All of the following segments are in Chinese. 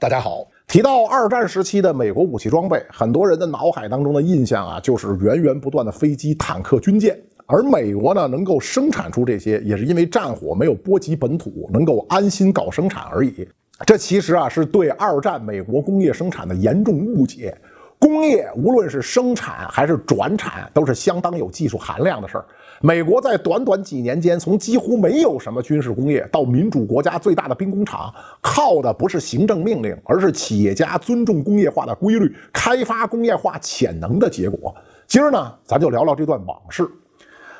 大家好，提到二战时期的美国武器装备，很多人的脑海当中的印象啊，就是源源不断的飞机、坦克、军舰。而美国呢，能够生产出这些，也是因为战火没有波及本土，能够安心搞生产而已。这其实啊，是对二战美国工业生产的严重误解。工业无论是生产还是转产，都是相当有技术含量的事儿。美国在短短几年间，从几乎没有什么军事工业，到民主国家最大的兵工厂，靠的不是行政命令，而是企业家尊重工业化的规律，开发工业化潜能的结果。今儿呢，咱就聊聊这段往事。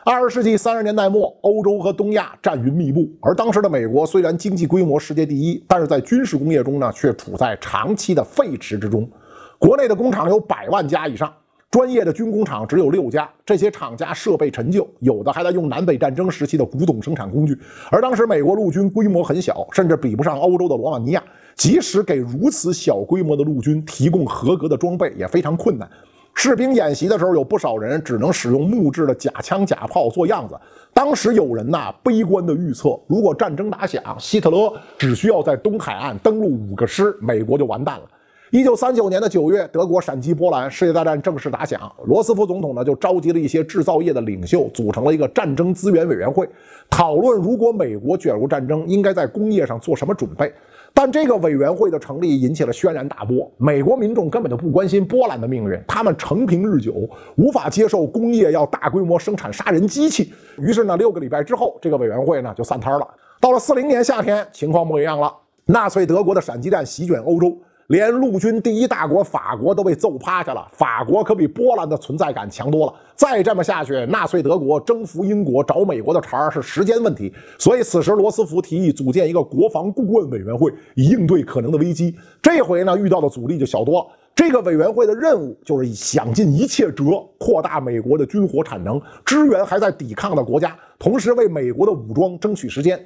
二十世纪三十年代末，欧洲和东亚战云密布，而当时的美国虽然经济规模世界第一，但是在军事工业中呢，却处在长期的废弛之中。国内的工厂有百万家以上，专业的军工厂只有六家。这些厂家设备陈旧，有的还在用南北战争时期的古董生产工具。而当时美国陆军规模很小，甚至比不上欧洲的罗马尼亚。即使给如此小规模的陆军提供合格的装备，也非常困难。士兵演习的时候，有不少人只能使用木质的假枪假炮做样子。当时有人呐，悲观的预测，如果战争打响，希特勒只需要在东海岸登陆五个师，美国就完蛋了。一九三九年的九月，德国闪击波兰，世界大战正式打响。罗斯福总统呢，就召集了一些制造业的领袖，组成了一个战争资源委员会，讨论如果美国卷入战争，应该在工业上做什么准备。但这个委员会的成立引起了轩然大波，美国民众根本就不关心波兰的命运，他们成平日久，无法接受工业要大规模生产杀人机器。于是呢，六个礼拜之后，这个委员会呢就散摊了。到了四零年夏天，情况不一样了，纳粹德国的闪击战席卷欧洲。连陆军第一大国法国都被揍趴下了，法国可比波兰的存在感强多了。再这么下去，纳粹德国征服英国、找美国的茬儿是时间问题。所以，此时罗斯福提议组建一个国防顾问委员会，以应对可能的危机。这回呢，遇到的阻力就小多了。这个委员会的任务就是想尽一切辙扩大美国的军火产能，支援还在抵抗的国家，同时为美国的武装争取时间。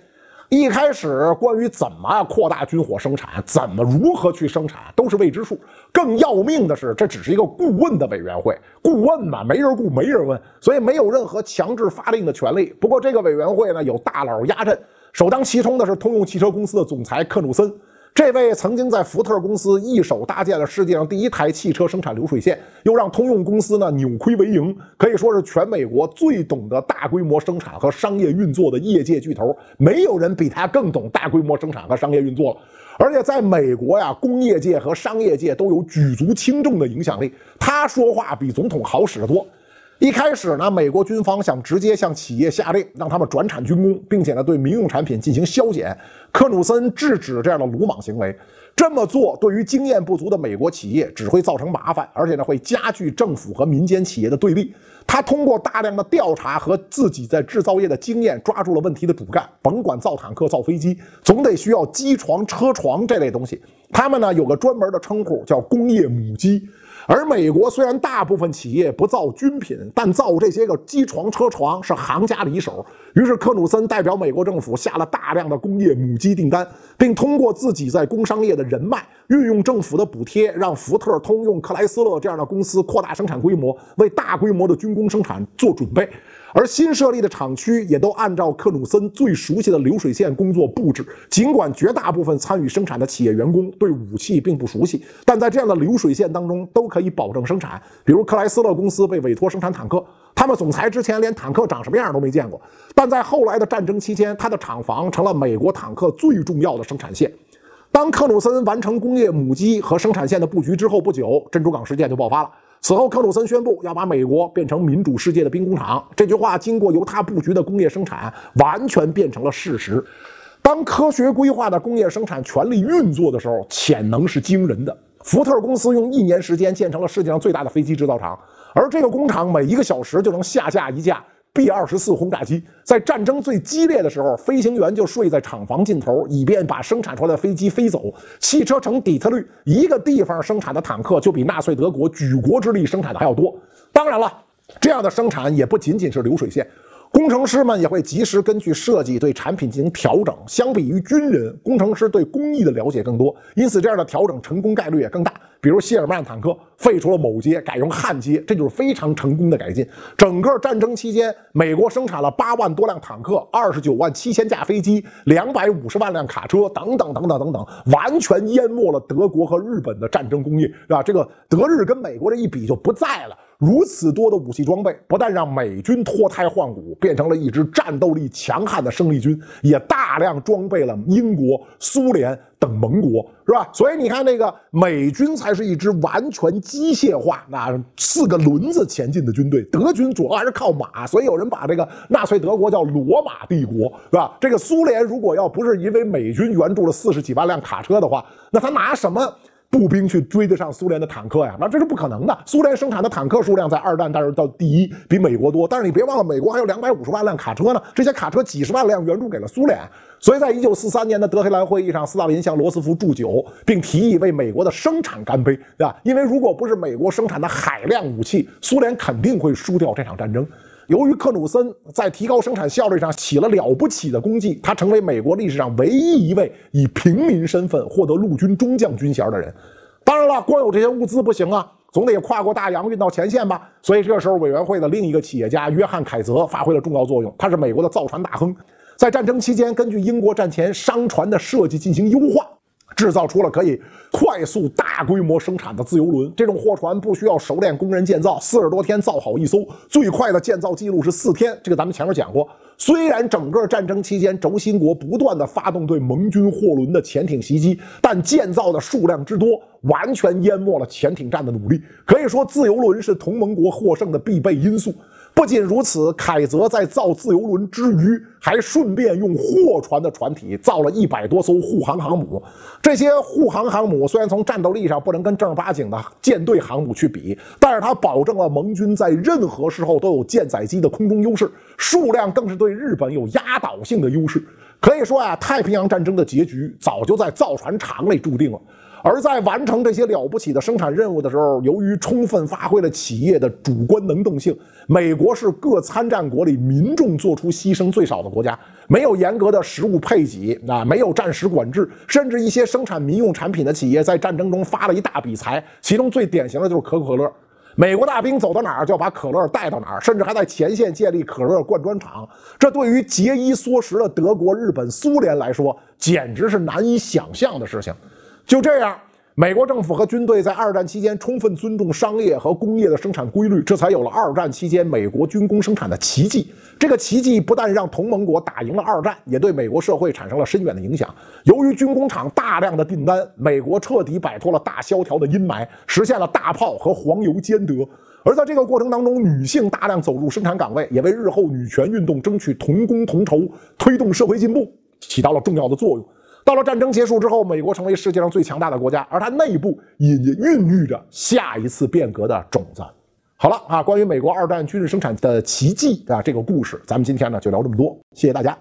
一开始，关于怎么扩大军火生产，怎么如何去生产，都是未知数。更要命的是，这只是一个顾问的委员会，顾问嘛，没人顾，没人问，所以没有任何强制发令的权利。不过，这个委员会呢，有大佬压阵，首当其冲的是通用汽车公司的总裁克鲁森。这位曾经在福特公司一手搭建了世界上第一台汽车生产流水线，又让通用公司呢扭亏为盈，可以说是全美国最懂得大规模生产和商业运作的业界巨头。没有人比他更懂大规模生产和商业运作了。而且在美国呀，工业界和商业界都有举足轻重的影响力，他说话比总统好使得多。一开始呢，美国军方想直接向企业下令，让他们转产军工，并且呢对民用产品进行削减。克努森制止这样的鲁莽行为，这么做对于经验不足的美国企业只会造成麻烦，而且呢会加剧政府和民间企业的对立。他通过大量的调查和自己在制造业的经验，抓住了问题的主干。甭管造坦克、造飞机，总得需要机床、车床这类东西。他们呢有个专门的称呼，叫工业母机。而美国虽然大部分企业不造军品，但造这些个机床、车床是行家里手。于是，克努森代表美国政府下了大量的工业母机订单，并通过自己在工商业的人脉，运用政府的补贴，让福特、通用、克莱斯勒这样的公司扩大生产规模，为大规模的军工生产做准备。而新设立的厂区也都按照克鲁森最熟悉的流水线工作布置。尽管绝大部分参与生产的企业员工对武器并不熟悉，但在这样的流水线当中都可以保证生产。比如克莱斯勒公司被委托生产坦克，他们总裁之前连坦克长什么样都没见过，但在后来的战争期间，他的厂房成了美国坦克最重要的生产线。当克鲁森完成工业母机和生产线的布局之后不久，珍珠港事件就爆发了。此后，克鲁森宣布要把美国变成民主世界的兵工厂。这句话经过由他布局的工业生产，完全变成了事实。当科学规划的工业生产全力运作的时候，潜能是惊人的。福特公司用一年时间建成了世界上最大的飞机制造厂，而这个工厂每一个小时就能下架一架。B 二十四轰炸机在战争最激烈的时候，飞行员就睡在厂房尽头，以便把生产出来的飞机飞走。汽车城底特律一个地方生产的坦克，就比纳粹德国举国之力生产的还要多。当然了，这样的生产也不仅仅是流水线，工程师们也会及时根据设计对产品进行调整。相比于军人，工程师对工艺的了解更多，因此这样的调整成功概率也更大。比如谢尔曼坦克废除了某阶，改用汉阶，这就是非常成功的改进。整个战争期间，美国生产了八万多辆坦克，二十九万七千架飞机，两百五十万辆卡车，等等等等等等，完全淹没了德国和日本的战争工业，是吧？这个德日跟美国这一比就不在了。如此多的武器装备，不但让美军脱胎换骨，变成了一支战斗力强悍的生力军，也大量装备了英国、苏联等盟国，是吧？所以你看，那个美军才是一支完全机械化、那四个轮子前进的军队，德军主要还是靠马，所以有人把这个纳粹德国叫罗马帝国，是吧？这个苏联如果要不是因为美军援助了四十几万辆卡车的话，那他拿什么？步兵去追得上苏联的坦克呀？那这是不可能的。苏联生产的坦克数量在二战但是到第一，比美国多。但是你别忘了，美国还有两百五十万辆卡车呢。这些卡车几十万辆援助给了苏联。所以在一九四三年的德黑兰会议上，斯大林向罗斯福祝酒，并提议为美国的生产干杯，对吧？因为如果不是美国生产的海量武器，苏联肯定会输掉这场战争。由于克努森在提高生产效率上起了了不起的功绩，他成为美国历史上唯一一位以平民身份获得陆军中将军衔的人。当然了，光有这些物资不行啊，总得跨过大洋运到前线吧。所以这时候，委员会的另一个企业家约翰·凯泽发挥了重要作用。他是美国的造船大亨，在战争期间根据英国战前商船的设计进行优化。制造出了可以快速大规模生产的自由轮，这种货船不需要熟练工人建造，四十多天造好一艘，最快的建造记录是四天。这个咱们前面讲过。虽然整个战争期间轴心国不断的发动对盟军货轮的潜艇袭击，但建造的数量之多，完全淹没了潜艇战的努力。可以说，自由轮是同盟国获胜的必备因素。不仅如此，凯泽在造自由轮之余，还顺便用货船的船体造了一百多艘护航航母。这些护航航母虽然从战斗力上不能跟正儿八经的舰队航母去比，但是它保证了盟军在任何时候都有舰载机的空中优势，数量更是对日本有压倒性的优势。可以说啊，太平洋战争的结局早就在造船厂里注定了。而在完成这些了不起的生产任务的时候，由于充分发挥了企业的主观能动性，美国是各参战国里民众做出牺牲最少的国家。没有严格的食物配给，啊，没有战时管制，甚至一些生产民用产品的企业在战争中发了一大笔财。其中最典型的就是可口可乐，美国大兵走到哪儿就要把可乐带到哪儿，甚至还在前线建立可乐灌装厂。这对于节衣缩食的德国、日本、苏联来说，简直是难以想象的事情。就这样，美国政府和军队在二战期间充分尊重商业和工业的生产规律，这才有了二战期间美国军工生产的奇迹。这个奇迹不但让同盟国打赢了二战，也对美国社会产生了深远的影响。由于军工厂大量的订单，美国彻底摆脱了大萧条的阴霾，实现了大炮和黄油兼得。而在这个过程当中，女性大量走入生产岗位，也为日后女权运动争取同工同酬、推动社会进步起到了重要的作用。到了战争结束之后，美国成为世界上最强大的国家，而它内部也孕育着下一次变革的种子。好了啊，关于美国二战军事生产的奇迹啊，这个故事，咱们今天呢就聊这么多，谢谢大家。